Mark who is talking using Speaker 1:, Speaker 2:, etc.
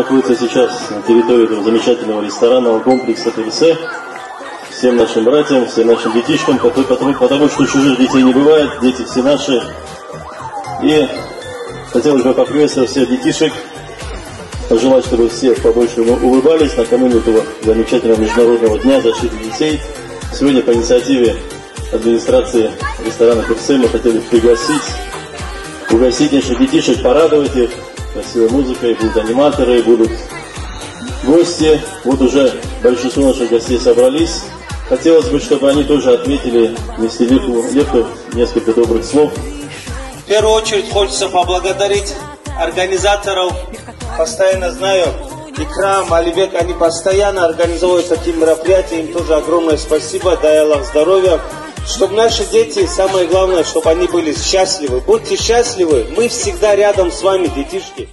Speaker 1: находится сейчас на территории этого замечательного ресторанного комплекса ТВС. Всем нашим братьям, всем нашим детишкам, потому, потому, потому что чужих детей не бывает, дети все наши. И хотелось бы поприветствовать всех детишек, пожелать, чтобы все побольше улыбались накануне этого замечательного международного дня защиты детей. Сегодня по инициативе администрации ресторана КФС мы хотели пригласить, угостить наших детишек, порадовать их красивой музыкой, будут аниматоры, будут гости. Вот уже большинство наших гостей собрались. Хотелось бы, чтобы они тоже отметили, внесли лепту, лепту несколько добрых слов.
Speaker 2: В первую очередь хочется поблагодарить организаторов. Постоянно знаю, Икрам, Алибек, они постоянно организовывают такие мероприятия. Им тоже огромное спасибо. Дай Аллах здоровья. Чтобы наши дети, самое главное, чтобы они были счастливы. Будьте счастливы, мы всегда рядом с вами, детишки.